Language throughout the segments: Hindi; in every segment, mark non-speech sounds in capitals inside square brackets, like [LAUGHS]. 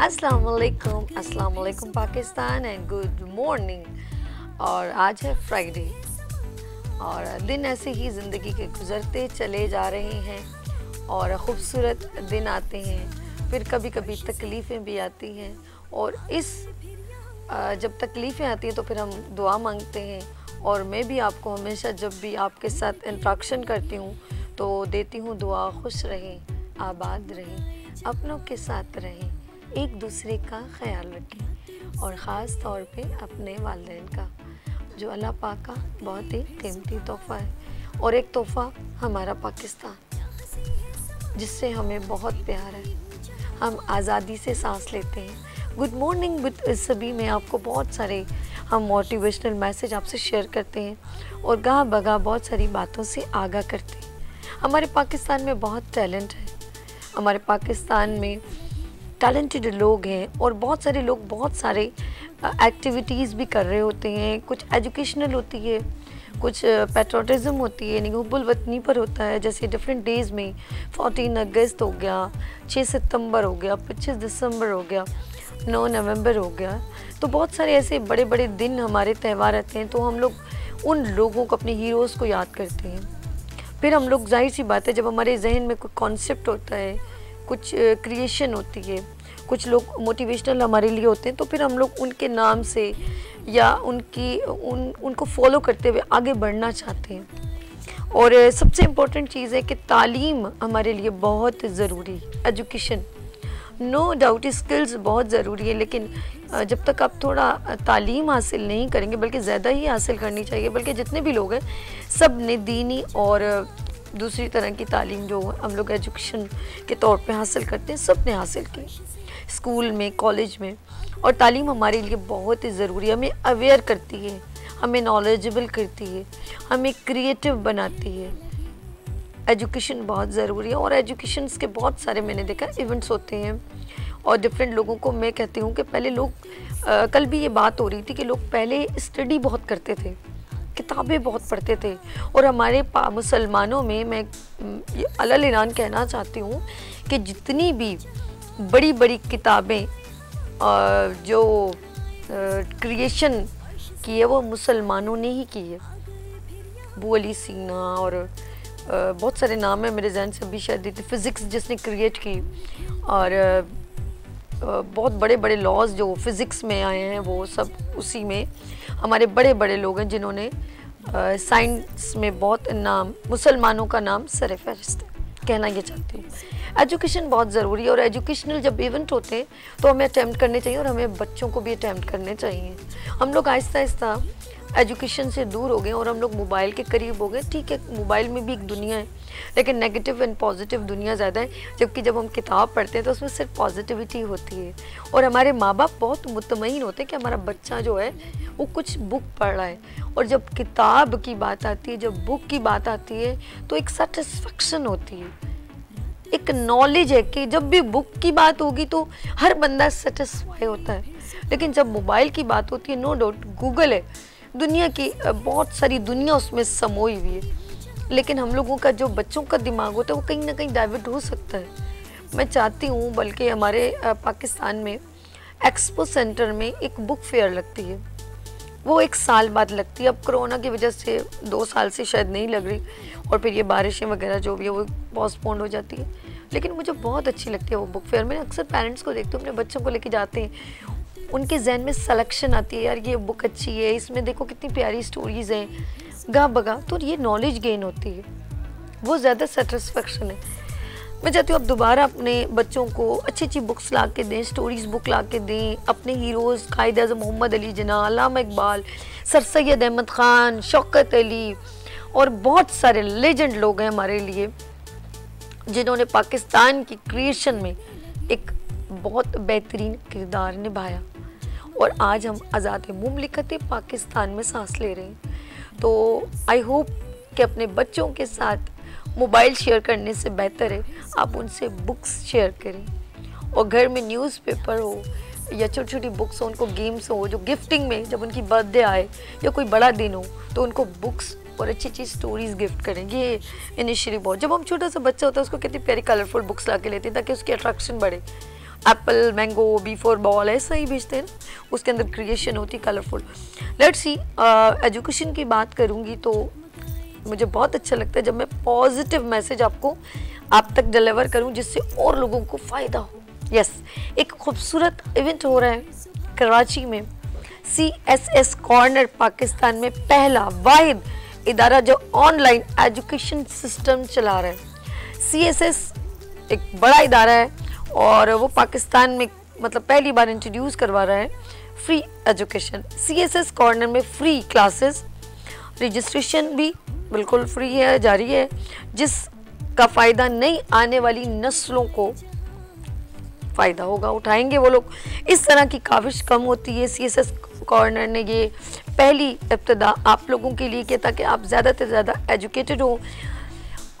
अस्सलाम वालेकुम अस्सलाम वालेकुम पाकिस्तान एंड गुड मॉर्निंग और आज है फ्राइडे और दिन ऐसे ही ज़िंदगी के गुज़रते चले जा रहे हैं और ख़ूबसूरत दिन आते हैं। फिर कभी कभी तकलीफ़ें भी आती हैं। और इस जब तकलीफ़ें आती हैं तो फिर हम दुआ मांगते हैं। और मैं भी आपको हमेशा जब भी आपके साथ इंट्रैक्शन करती हूँ तो देती हूँ दुआ, खुश रहें, आबाद रहें, अपनों के साथ रहें। एक दूसरे का ख्याल रखें और ख़ास तौर पे अपने वालदेन का, जो अल्लाह पाक का बहुत ही कीमती तोहफ़ा है। और एक तोहफ़ा हमारा पाकिस्तान, जिससे हमें बहुत प्यार है। हम आज़ादी से सांस लेते हैं। गुड मॉर्निंग विद सभी में आपको बहुत सारे हम मोटिवेशनल मैसेज आपसे शेयर करते हैं और गाह बगा बहुत सारी बातों से आगाह करते हैं। हमारे पाकिस्तान में बहुत टैलेंट है। हमारे पाकिस्तान में टैलेंटेड लोग हैं और बहुत सारे लोग बहुत सारे एक्टिविटीज़ भी कर रहे होते हैं। कुछ एजुकेशनल होती है, कुछ पेट्रोटिज़म होती है निगुबुल वतनी पर होता है। जैसे डिफरेंट डेज़ में 14 अगस्त हो गया छः सितंबर हो गया 25 दिसंबर हो गया, नौ नवंबर हो गया। तो बहुत सारे ऐसे बड़े बड़े दिन हमारे त्यौहार रहते हैं तो हम लोग उन लोगों को, अपने हीरोज़ को याद करते हैं। फिर हम लोग ज़ाहिर सी बात है, जब हमारे जहन में कोई कॉन्सेप्ट होता है कुछ क्रिएशन होती है। कुछ लोग मोटिवेशनल हमारे लिए होते हैं तो फिर हम लोग उनके नाम से या उनकी, उन, उनको फॉलो करते हुए आगे बढ़ना चाहते हैं। और सबसे इम्पोर्टेंट चीज़ है कि तालीम हमारे लिए बहुत ज़रूरी एजुकेशन नो डाउट स्किल्स बहुत ज़रूरी है, लेकिन जब तक आप थोड़ा तालीम हासिल नहीं करेंगे, बल्कि ज़्यादा ही हासिल करनी चाहिए, बल्कि जितने भी लोग हैं, सबने दीनी और दूसरी तरह की तालीम जो हम लोग एजुकेशन के तौर पे हासिल करते हैं सबने हासिल की। स्कूल में कॉलेज में। और तालीम हमारे लिए बहुत ही ज़रूरी है। हमें अवेयर करती है। हमें नॉलेजेबल करती है। हमें क्रिएटिव बनाती है। एजुकेशन बहुत ज़रूरी है। और एजुकेशन के बहुत सारे मैंने देखा इवेंट्स होते हैं। और डिफरेंट लोगों को मैं कहती हूँ कि पहले लोग आ, कल भी ये बात हो रही थी कि लोग पहले स्टडी बहुत करते थे। किताबें बहुत पढ़ते थे। और हमारे मुसलमानों में मैं अलल ईरान कहना चाहती हूँ कि जितनी भी बड़ी बड़ी किताबें जो क्रिएशन की है वो मुसलमानों ने ही की है। बू अली सीना और बहुत सारे नाम हैं मेरे जहन से, अभी शायद फिज़िक्स जिसने क्रिएट की। और बहुत बड़े बड़े लॉज जो फिज़िक्स में आए हैं, वो सब उसी में। हमारे बड़े बड़े लोग हैं जिन्होंने साइंस में बहुत नाम, मुसलमानों का नाम सर फहरिस्त, कहना ये चाहती हूँ। एजुकेशन बहुत ज़रूरी है और एजुकेशनल जब इवेंट होते हैं तो हमें अटैम्प्ट करने चाहिए और हमें बच्चों को भी अटैम्प्ट करने चाहिए। हम लोग आहिस्ता आहिस्ता एजुकेशन से दूर हो गए और हम लोग मोबाइल के करीब हो गए। ठीक है मोबाइल में भी एक दुनिया है, लेकिन नेगेटिव एंड पॉजिटिव दुनिया ज़्यादा है, जबकि जब हम किताब पढ़ते हैं तो उसमें सिर्फ़ पॉजिटिविटी होती है। और हमारे माँ बाप बहुत मुतमिन होते हैं कि हमारा बच्चा जो है, वो कुछ बुक पढ़ रहा है। और जब किताब की बात आती है, जब बुक की बात आती है तो एक सेटिस्फेक्शन होती है। एक नॉलेज है कि जब भी बुक की बात होगी तो हर बंदा सेटिस्फाई होता है। लेकिन जब मोबाइल की बात होती है नो डाउट गूगल है। दुनिया की बहुत सारी दुनिया उसमें समोई हुई है। लेकिन हम लोगों का जो बच्चों का दिमाग होता है, वो कहीं ना कहीं डाइवर्ट हो सकता है। मैं चाहती हूँ, बल्कि हमारे पाकिस्तान में एक्सपो सेंटर में एक बुक फेयर लगती है। वो एक साल बाद लगती है। अब कोरोना की वजह से दो साल से शायद नहीं लग रही, और फिर ये बारिशें वगैरह जो भी है, वो पोस्टपोन्ड हो जाती है। लेकिन मुझे बहुत अच्छी लगती है वो बुक फेयर मैंने अक्सर पेरेंट्स को देखती हूँ, अपने बच्चों को लेके जाते हैं। उनके जहन में सलेक्शन आती है, यार ये बुक अच्छी है, इसमें देखो कितनी प्यारी स्टोरीज़ हैं। गा बगा तो ये नॉलेज गेन होती है। वो ज़्यादा सेटिस्फेक्शन है। मैं चाहती हूँ आप दोबारा अपने बच्चों को अच्छी अच्छी बुक्स ला के दें स्टोरीज बुक ला के दें, अपने हीरोज़ कायद अजम मोहम्मद अली जना अलामा इकबाल, सर सैद अहमद ख़ान, शौकत अली और बहुत सारे लेजेंड लोग हैं हमारे लिए, जिन्होंने पाकिस्तान की क्रिएशन में एक बहुत बेहतरीन किरदार निभाया। और आज हम आज़ाद मुमलिकत पाकिस्तान में सांस ले रहे हैं। तो आई होप कि अपने बच्चों के साथ मोबाइल शेयर करने से बेहतर है। आप उनसे बुक्स शेयर करें। और घर में न्यूज़पेपर हो या छोटी छोटी बुक्स हो, उनको गेम्स हो, जो गिफ्टिंग में जब उनकी बर्थडे आए या कोई बड़ा दिन हो तो उनको बुक्स और अच्छी अच्छी स्टोरीज गिफ्ट करें। ये इनिशियली बहुत जब हम छोटा सा बच्चा होता है, उसको कितनी प्यारी कलरफुल बुक्स ला के लेते हैं ताकि उसकी अट्रैक्शन बढ़े। Apple mango B four ball ऐसा ही भेजते हैं उसके अंदर क्रिएशन होती कलरफुल लेट्स सी एजुकेशन की बात करूँगी तो मुझे बहुत अच्छा लगता है जब मैं पॉजिटिव मैसेज आपको आप तक डिलीवर करूँ जिससे और लोगों को फ़ायदा हो। यस yes, एक खूबसूरत इवेंट हो रहा है कराची में। C S S corner Pakistan में पहला वाहिद इदारा जो ऑनलाइन एजुकेशन सिस्टम चला रहा है। सी एस एस एक बड़ा इदारा है। और वो पाकिस्तान में मतलब पहली बार इंट्रोड्यूस करवा रहा है free education C S S corner में फ्री क्लासेस रजिस्ट्रेशन भी बिल्कुल फ्री है, जारी है। जिसका फ़ायदा नई आने वाली नस्लों को फ़ायदा होगा, उठाएँगे वो लोग। इस तरह की काविश कम होती है। सी एस एस कॉर्नर ने ये पहली इब्तदा आप लोगों के लिए किया ताकि आप ज़्यादा से ज़्यादा एजुकेटेड हो।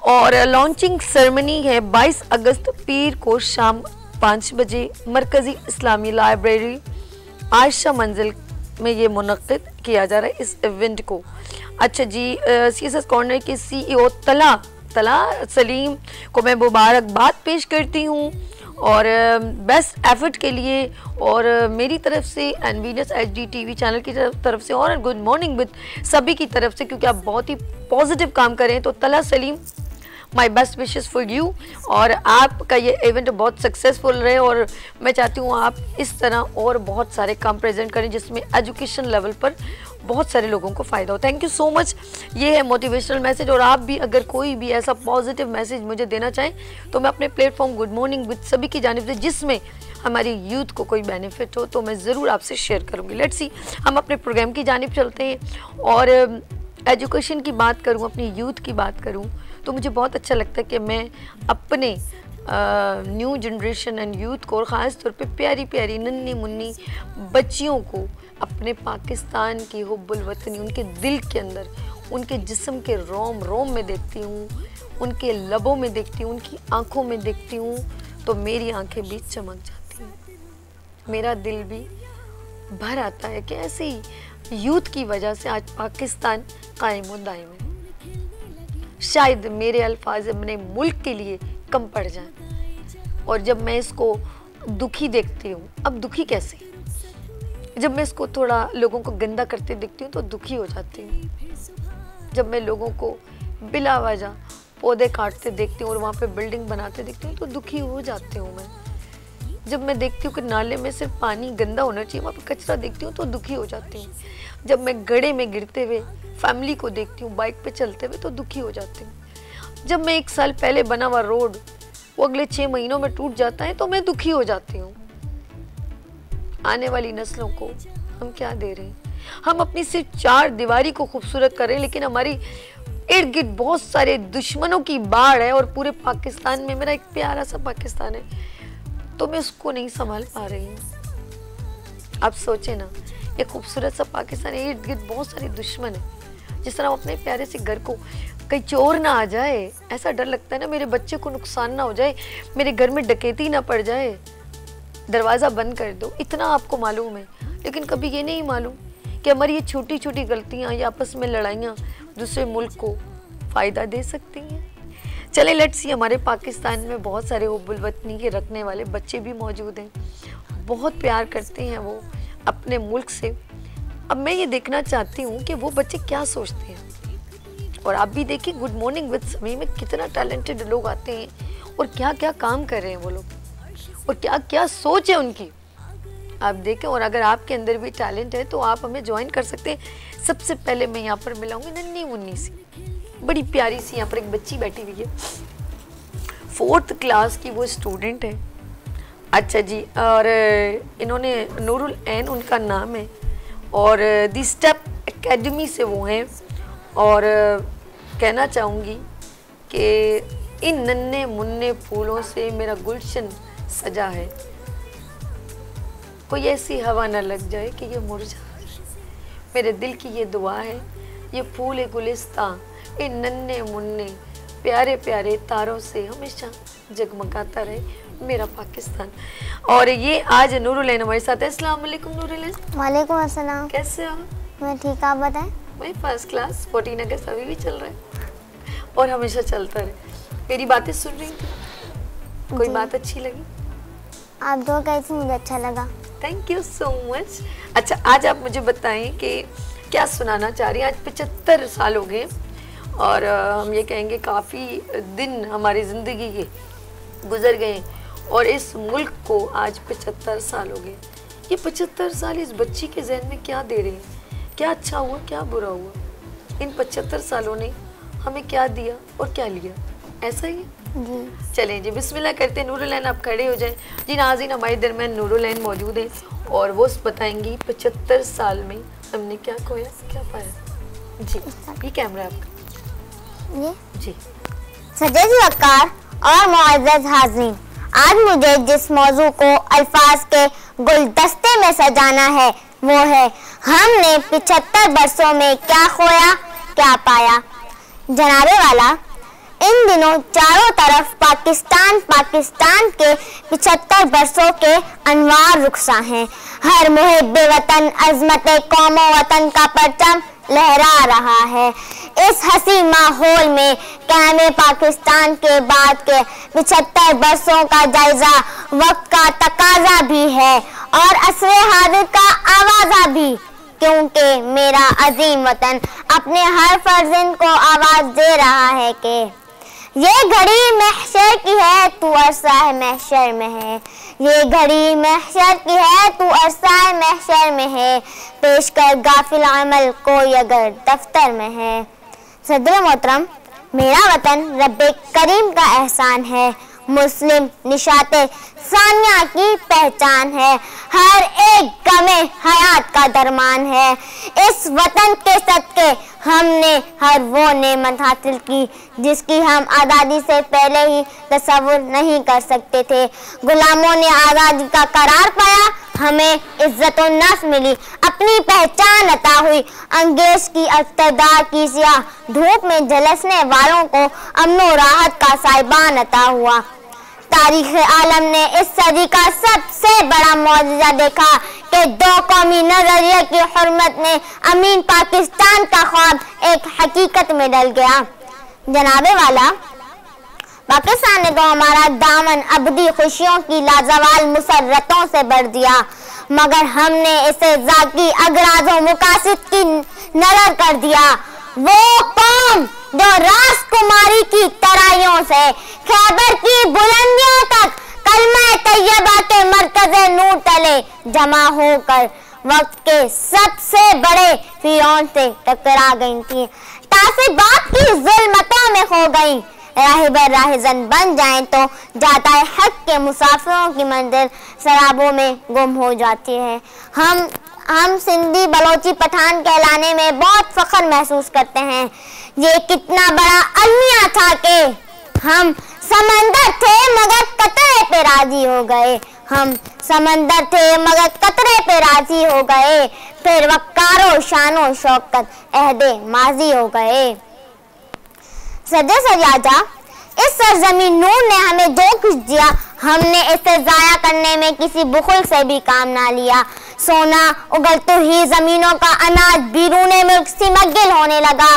और लॉन्चिंग सेरेमनी है 22 अगस्त पीर को शाम पाँच बजे मरकज़ी इस्लामी लाइब्रेरी आयशा मंजिल में ये मुनद किया जा रहा है इस इवेंट को। अच्छा जी सी एस एस कॉर्नर के सीईओ तला तला सलीम को मैं मुबारकबाद पेश करती हूँ और बेस्ट एफर्ट के लिए और मेरी तरफ़ से and Venus H D T V channel की तरफ़ से और गुड मॉर्निंग विद सभी की तरफ़ से क्योंकि आप बहुत ही पॉजिटिव काम करें तो Talha Saleem my best wishes for you और आपका ये इवेंट बहुत सक्सेसफुल रहे और मैं चाहती हूँ आप इस तरह और बहुत सारे काम प्रेजेंट करें जिसमें एजुकेशन लेवल पर बहुत सारे लोगों को फ़ायदा हो। थैंक यू सो मच ये है मोटिवेशनल मैसेज और आप भी अगर कोई भी ऐसा पॉजिटिव मैसेज मुझे देना चाहें तो मैं अपने प्लेटफॉर्म गुड मॉर्निंग विद सभी की जानब से जिसमें हमारी यूथ को कोई बेनिफिट हो तो मैं ज़रूर आपसे शेयर करूँगी। लेट्स सी हम अपने प्रोग्राम की जानब चलते हैं और एजुकेशन की बात करूँ, अपनी यूथ की बात करूँ तो मुझे बहुत अच्छा लगता है कि मैं अपने न्यू जनरेशन एंड यूथ को और ख़ास तौर पे प्यारी प्यारी नन्नी मुन्नी बच्चियों को अपने पाकिस्तान की हुब्बुल वतनी, उनके दिल के अंदर, उनके जिस्म के रोम रोम में देखती हूँ, उनके लबों में देखती हूँ, उनकी आँखों में देखती हूँ तो मेरी आँखें भी चमक जाती हैं। मेरा दिल भी भर आता है कि ऐसी यूथ की वजह से आज पाकिस्तान कायम दायम है। शायद मेरे अल्फाज अपने मुल्क के लिए कम पड़ जाए। और जब मैं इसको दुखी देखती हूँ, अब दुखी कैसे? जब मैं इसको थोड़ा लोगों को गंदा करते देखती हूँ तो दुखी हो जाती हूँ। जब मैं लोगों को बिला पौधे काटते देखती हूँ और वहाँ पे बिल्डिंग बनाते देखती हूँ तो दुखी हो जाती हूँ मैं। जब मैं देखती हूँ कि नाले में सिर्फ़ पानी गंदा होना चाहिए, वहाँ पे कचरा देखती हूँ तो दुखी हो जाती हूँ। जब मैं गड़े में गिरते हुए फैमिली को देखती हूँ, बाइक पे चलते हुए तो दुखी हो जाती हूँ। जब मैं एक साल पहले बना हुआ रोड, वो अगले छः महीनों में टूट जाता है तो मैं दुखी हो जाती हूँ। आने वाली नस्लों को हम क्या दे रहे हैं? हम अपनी सिर्फ़ चार दीवारी को खूबसूरत कर रहे हैं, लेकिन हमारी इर्द गिर्द बहुत सारे दुश्मनों की बाढ़ है और पूरे पाकिस्तान में मेरा एक प्यारा सा पाकिस्तान है। तो मैं उसको नहीं संभाल पा रही हूँ। आप सोचे ना ये खूबसूरत सा पाकिस्तान है इर्द गिर्द बहुत सारे दुश्मन है। जिस तरह हम अपने प्यारे से घर को कहीं चोर ना आ जाए, ऐसा डर लगता है ना मेरे बच्चे को नुकसान ना हो जाए, मेरे घर में डकैती ना पड़ जाए। दरवाज़ा बंद कर दो, इतना आपको मालूम है। लेकिन कभी ये नहीं मालूम कि हमारी ये छोटी छोटी गलतियाँ या आपस में लड़ाइयाँ दूसरे मुल्क को फ़ायदा दे सकती हैं। चले लेट्स सी हमारे पाकिस्तान में बहुत सारे वतनी के रखने वाले बच्चे भी मौजूद हैं। बहुत प्यार करते हैं वो। अपने मुल्क से। अब मैं ये देखना चाहती हूँ कि वो बच्चे क्या सोचते हैं। और आप भी देखिए गुड मॉर्निंग विद समी में कितना टैलेंटेड लोग आते हैं और क्या क्या काम कर रहे हैं वो लोग। और क्या क्या सोच है उनकी। आप देखें, और अगर आपके अंदर भी टैलेंट है तो आप हमें ज्वाइन कर सकते हैं। सबसे पहले मैं यहाँ पर मिलाऊँगी नन्नी मुन्नी सी। बड़ी प्यारी सी यहाँ पर एक बच्ची बैठी हुई है। फोर्थ क्लास की वो स्टूडेंट है। अच्छा जी, और इन्होंने नूरुल एन उनका नाम है, और दी स्टेप एकेडमी से वो हैं, और कहना चाहूँगी कि इन नन्हे मुन्ने फूलों से मेरा गुलशन सजा है। कोई ऐसी हवा न लग जाए कि ये मुरझा मेरे दिल की ये दुआ है, ये फूल गुलिस्ता, इन नन्हे मुन्ने, प्यारे प्यारे तारों से हमेशा जगमगाता रहे। मेरा पाकिस्तान। और ये आज नूरुलैन हमारे साथ है। अस्सलाम वालेकुम नूरुलैन। वालेकुम अस्सलाम। कैसे हो? मैं ठीक आप बताएँ? मैं फ़र्स्ट क्लास फोर्टीन अगस्त अभी भी चल रहा है। और हमेशा चलता रहे। मेरी बातें सुन रही थी? कोई बात अच्छी लगी? आप दो थे मुझे अच्छा लगा। थैंक यू सो मच अच्छा आज आप मुझे बताएँ कि क्या सुनाना चाह रही हैं? आज पचहत्तर साल हो गए। और हम ये कहेंगे काफ़ी दिन हमारी ज़िंदगी के गुजर गए। और इस मुल्क को आज पचहत्तर साल हो गए। ये पचहत्तर साल इस बच्ची के जहन में क्या दे रहे हैं? क्या अच्छा हुआ क्या बुरा हुआ? इन पचहत्तर सालों ने हमें क्या दिया और क्या लिया? ऐसा ही जी। चलें जी बिस्मिल्लाह करते हैं। नूरुलैन आप खड़े हो जाएँ। जी नाजीन हमारे दरमियान नूरुलैन मौजूद है और वो बताएँगी पचहत्तर साल में हमने क्या खोया क्या पाया। जी ये कैमरा आपका। ये? जी। सजद वकार और मुआज़ हाजरीन। आज मुझे जिस मौजू को अल्फाज के गुलदस्ते में सजाना है, वो है, हमने पिछहत्तर बरसों में क्या खोया, क्या पाया? जनाबे वाला, इन दिनों चारों तरफ़ पाकिस्तान पाकिस्तान के पिछहत्तर बरसों के अनवार रुखसा हैं। हर मुहिब वतन अजमत कौम वतन का परचम लहरा रहा है। इस हसी माहौल में कैम पाकिस्तान के बाद के पिछहत्तर बरसों का जायजा, वक्त का तकाजा भी है और असर हाजिर का आवाजा भी। क्योंकि मेरा अजीम वतन अपने हर फर्जिंद को आवाज़ दे रहा है कि, ये घड़ी महशर की है, तू अरसा है महशर में है। ये घड़ी महशर की है, तू अरसा है महशर में है। पेश कर गाफिल अमल कोई अगर दफ्तर में है। सदर मोहतरम, मेरा वतन रब करीम का एहसान है। मुस्लिम निशाते सानिया की पहचान है। हर एक गमे हयात का दरमान है। इस वतन के सदके हमने हर वो नेमत हासिल की, जिसकी हम आज़ादी से पहले ही तस्वुर नहीं कर सकते थे। गुलामों ने आज़ादी का करार पाया, हमें इज़्ज़त नफ मिली, अपनी पहचान अता हुई। अंग्रेज़ की अख्तदार की सिया धूप में झलसने वालों को अमनो राहत का साइबान अता हुआ। तारीख आलम ने इस सदी का सबसे बड़ा मुआवजा देखा कि दो कौमी नज़रिए की हरमत ने अमीन पाकिस्तान का ख्वाब एक हकीकत में डल गया। जनाबे वाला पाकिस्तान ने तो हमारा दामन अबदी खुशियों की लाजवाल मुसरतों से भर दिया। मगर हमने इसे जाकी अगराजों मुकासिद की नज़र कर दिया। वो कौम जो राजकुमारी की तराइयों से खैबर की बुलंदियों तक कलमा तैयबा के मरकज नूर तले जमा होकर वक्त के सबसे बड़े फिरौन से टकरा गई थी। तासिबात की जुल्मतों में खो गई। राहिबर राहिजन बन जाएँ तो जाता है हक के मुसाफिरों की मंजिल शराबों में गुम हो जाती है। हम हम सिंधी बलोची पठान कहलाने में बहुत फख्र महसूस करते हैं। ये कितना बड़ा अलमिया था कि हम समंदर थे मगर कतरे पे राज़ी हो गए। हम समंदर थे मगर कतरे पे राज़ी हो गए। फिर वकारो शानो शौकत, अहदे माजी हो गए। सदे सजाजा इस सरजमीन नूर ने हमें जो कुछ दिया, हमने इसे जाया करने में किसी बुखल से भी काम ना लिया। सोना उगलते ही जमीनों का अनाज बीरूने मुल्क सिमगिल होने लगा।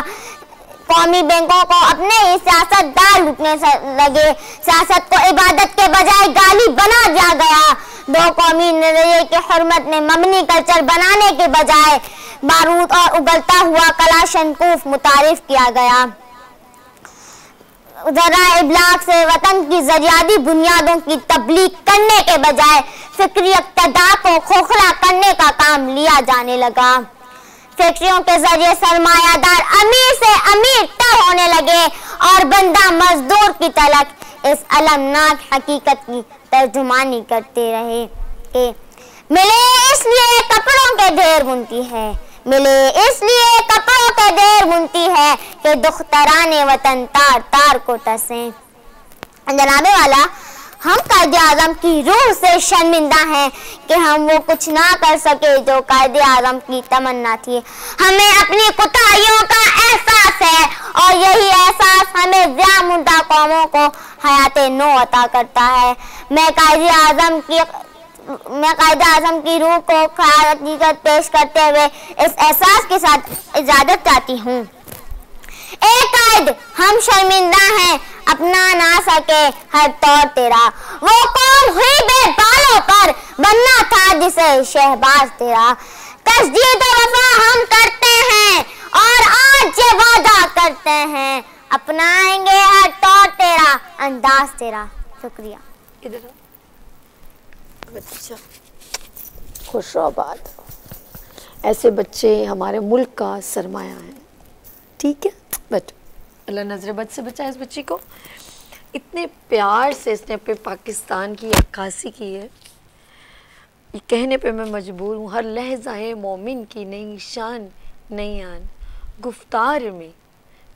कौमी बैंकों को अपने ही सियासतदार लुटने लगे। सियासत को इबादत के बजाय गाली बना दिया गया। दो कौमी नज़रिए की हरमत ने ममनी कल्चर बनाने के बजाय बारूद और उगलता हुआ कलाशनकूफ मुतारिफ किया गया। जरा इबलाग से वतन की जरियादी बुनियादों की तबलीग करने के बजाय फिक्री इक्तदा को खोखला करने का काम लिया जाने लगा। फैक्ट्रियों के ज़रिए सरमायादार अमीर से अमीर तर होने लगे और बंदा मजदूर की तलक इस अलमनाक हकीकत की तर्जुमानी करते रहे कि मिले इसलिए कपड़ों के ढेर बुनती है। मिले। इसलिए कपड़ों के ढेर बुनती है कि दुख्तराने वतन तार तार को टसे। जनाबे वाला, हम कायदे आज़म की रूह से शर्मिंदा हैं कि हम वो कुछ ना कर सके जो कायदे आज़म की तमन्ना थी। हमें अपनी कुताहियों का एहसास है और यही एहसास हमें ज्या मुद्दा कौमों को हयात नो अता करता है। मैं कायदे आज़म की मैं कायदे आज़म की रूह को हकीकत पेश करते हुए इस एहसास के साथ इजाज़त चाहती हूँ। एक कायद, हम शर्मिंदा हैं। अपना ना सके हर तौर तेरा। वो कौन हुई बेबालों पर? बनना था जिसे शहबाज तेरा। तस्दीद वफा हम करते हैं और आज ये वादा करते हैं। अपनाएँगे हर तौर तेरा, अंदाज तेरा। शुक्रिया। इधर अच्छा खुशाबाद। ऐसे बच्चे हमारे मुल्क का सरमाया है। ठीक है? बट अल्लाह नज़र बद से बचाए इस बच्ची को। इतने प्यार से इसने अपने पाकिस्तान की अक्कासी की है। ये कहने पे मैं मजबूर हूँ, हर लहजा है मोमिन की नई शान, नई आन। गुफ्तार में,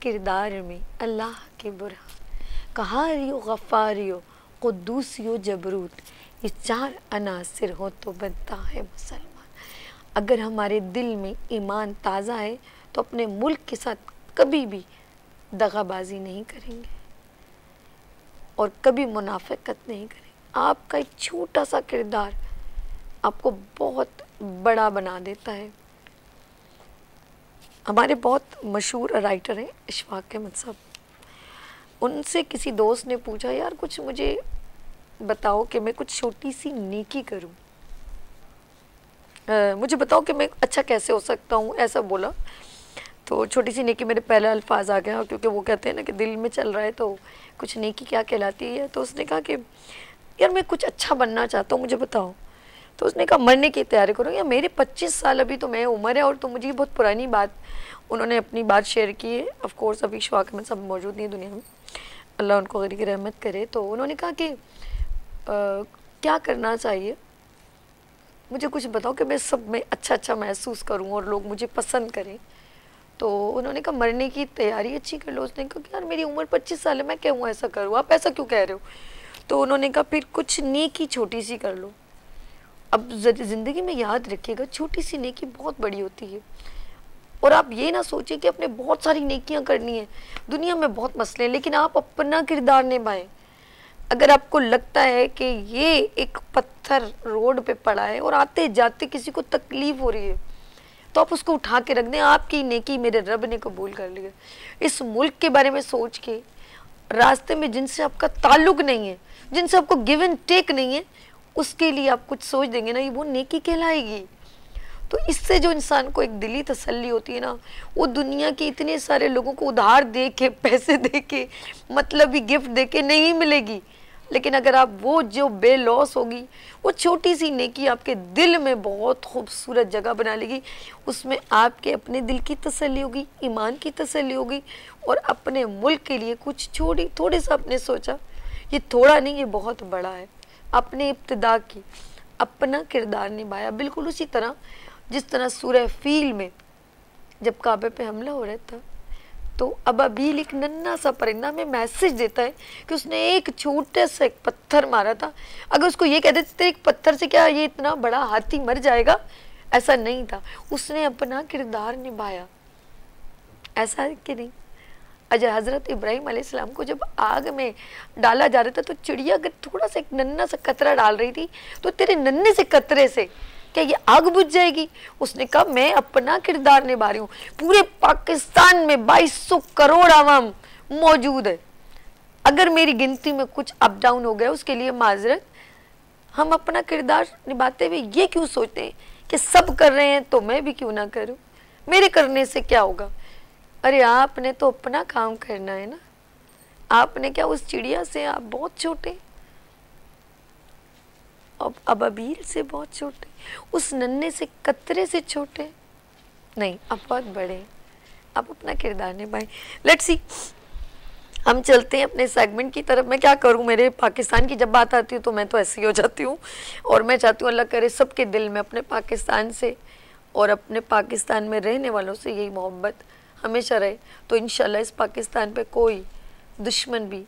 किरदार में, अल्लाह के बुरा। कहारियो गफ़ारियो कुद्दूसियो, जबरूत। ये चार अनासर हो तो बनता है मुसलमान। अगर हमारे दिल में ईमान ताज़ा है तो अपने मुल्क के साथ कभी भी दगाबाजी नहीं करेंगे और कभी मुनाफिकत नहीं करेंगे। आपका एक छोटा सा किरदार आपको बहुत बड़ा बना देता है। हमारे बहुत मशहूर राइटर हैं इशफाक अहमद साहब। उनसे किसी दोस्त ने पूछा, यार कुछ मुझे बताओ कि मैं कुछ छोटी सी नेकी करूँ। मुझे बताओ कि मैं अच्छा कैसे हो सकता हूँ ऐसा बोला। तो छोटी सी नेकी मेरे पहले अल्फाज आ गया क्योंकि वो कहते हैं ना कि दिल में चल रहा है तो कुछ नेकी क्या कहलाती है। तो उसने कहा कि यार मैं कुछ अच्छा बनना चाहता हूँ मुझे बताओ। तो उसने कहा मरने की तैयारी करो। यार मेरे 25 साल अभी तो मैं उम्र है और तो मुझे बहुत पुरानी बात उन्होंने अपनी बात शेयर की है। ऑफकोर्स अभी शवाक में सब मौजूद नहीं दुनिया में। अल्लाह उनको गरी की रहमत करे। तो उन्होंने कहा कि आ, क्या करना चाहिए? मुझे कुछ बताओ कि मैं सब में अच्छा अच्छा महसूस करूँ और लोग मुझे पसंद करें। तो उन्होंने कहा, मरने की तैयारी अच्छी कर लो। उसने कहा कि, यार, मेरी उम्र पच्चीस साल है, मैं क्यों ऐसा करूँ? आप ऐसा क्यों कह रहे हो? तो उन्होंने कहा, फिर कुछ नेकी छोटी सी कर लो। अब ज़िंदगी में याद रखिएगा, छोटी सी नेकी बहुत बड़ी होती है। और आप ये ना सोचें कि आपने बहुत सारी नेकियाँ करनी है। दुनिया में बहुत मसले हैं, लेकिन आप अपना किरदार निभाएँ। अगर आपको लगता है कि ये एक पत्थर रोड पे पड़ा है और आते जाते किसी को तकलीफ़ हो रही है तो आप उसको उठा के रख दें। आपकी नेकी मेरे रब ने कबूल कर लिया। इस मुल्क के बारे में सोच के, रास्ते में जिनसे आपका ताल्लुक नहीं है, जिनसे आपको गिव एंड टेक नहीं है, उसके लिए आप कुछ सोच देंगे ना, ये वो नेकी कहलाएगी। तो इससे जो इंसान को एक दिली तसल्ली होती है ना, वो दुनिया के इतने सारे लोगों को उधार दे के पैसे दे के मतलब ही गिफ्ट दे के नहीं मिलेगी। लेकिन अगर आप वो जो बेलॉस होगी, वो छोटी सी नेकी आपके दिल में बहुत खूबसूरत जगह बना लेगी। उसमें आपके अपने दिल की तसली होगी, ईमान की तसली होगी और अपने मुल्क के लिए कुछ छोड़ी थोड़े सा आपने सोचा, ये थोड़ा नहीं, ये बहुत बड़ा है। अपने इब्तदा की, अपना किरदार निभाया, बिल्कुल उसी तरह, जिस तरह सूर्य फील में जब काबे पे हमला हो रहा था तो अब अभी एक नन्ना सा परिंदा में मैसेज देता है कि उसने एक छोटे से एक पत्थर मारा था। अगर उसको ये कह देते एक पत्थर से क्या ये इतना बड़ा हाथी मर जाएगा? ऐसा नहीं था। उसने अपना किरदार निभाया। ऐसा है कि नहीं? अजय हज़रत इब्राहिम अलैहिस्सलाम को जब आग में डाला जा रहा था तो चिड़िया अगर थोड़ा सा एक नन्ना सा कतरा डाल रही थी। तो तेरे नन्ने से कतरे से क्या ये आग बुझ जाएगी। उसने कहा, मैं अपना किरदार निभा रही हूँ। पूरे पाकिस्तान में 2200 करोड़ आवाम मौजूद है। अगर मेरी गिनती में कुछ अप डाउन हो गया, उसके लिए माजरत, हम अपना किरदार निभाते हुए ये क्यों सोचते हैं कि सब कर रहे हैं तो मैं भी क्यों ना करूँ? मेरे करने से क्या होगा? अरे, आपने तो अपना काम करना है ना। आपने क्या उस चिड़िया से आप बहुत छोटे अब अब अबीर से बहुत छोटे, उस नन्हे से कतरे से छोटे। नहीं, अब बहुत बड़े आप अपना किरदार निभाएँ। लेट्स सी हम चलते हैं अपने सेगमेंट की तरफ़। मैं क्या करूँ? मेरे पाकिस्तान की जब बात आती है तो मैं तो ऐसी हो जाती हूँ। और मैं चाहती हूँ, अल्लाह करे सबके दिल में, अपने पाकिस्तान से और अपने पाकिस्तान में रहने वालों से यही मोहब्बत हमेशा रहे। तो इन इस पाकिस्तान पे कोई दुश्मन भी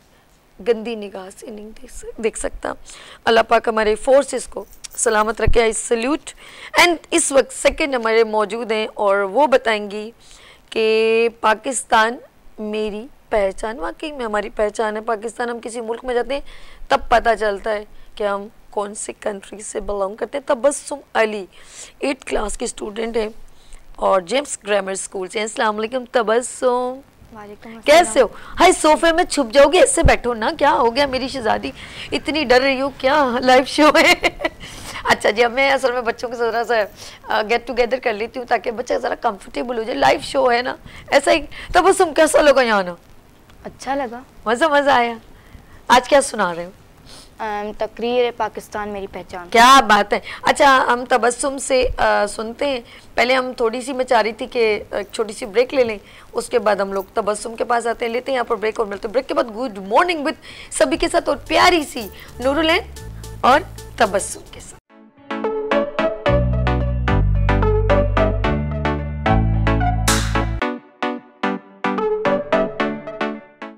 गंदी निगाह से नहीं देख देख सकता। अल्लाह पाक हमारे फोर्सेस को सलामत रखे आई सल्यूट एंड इस वक्त सेकंड हमारे मौजूद हैं और वो बताएँगी कि पाकिस्तान मेरी पहचान, वाकई में हमारी पहचान है। पाकिस्तान हम किसी मुल्क में जाते हैं, तब पता चलता है कि हम कौन सी कंट्री से बिलोंग करते हैं। तबस्सुम अली एट क्लास के स्टूडेंट हैं और जेम्स ग्रामर स्कूल से अस्सलाम वालेकुम। कैसे हो? हाय सोफे में छुप जाओगे ऐसे बैठो ना। क्या हो गया मेरी शहजादी? इतनी डर रही हो क्या लाइव शो है? [LAUGHS] अच्छा जी अब मैं असल में बच्चों के साथ थोड़ा सा गेट टुगेदर कर लेती हूँ ताकि बच्चा ज़रा कंफर्टेबल हो जाए। लाइव शो है ना? ऐसा ही तब बस तुम कैसा लगा यहाँ ना? अच्छा लगा। मज़ा मज़ा आया। आज क्या सुना रहे हो? तकरीर पाकिस्तान मेरी पहचान। क्या बात है। अच्छा हम तबस्सुम से आ, सुनते हैं। पहले हम थोड़ी सी मैं चाह रही थी कि छोटी सी ब्रेक ले लें। उसके बाद हम लोग तबस्सुम के पास आते हैं। लेते हैं यहाँ पर ब्रेक और मिलते हैं। ब्रेक के बाद गुड मॉर्निंग विद सभी के साथ और प्यारी सी नूरुलैन और तबस्सुम के साथ।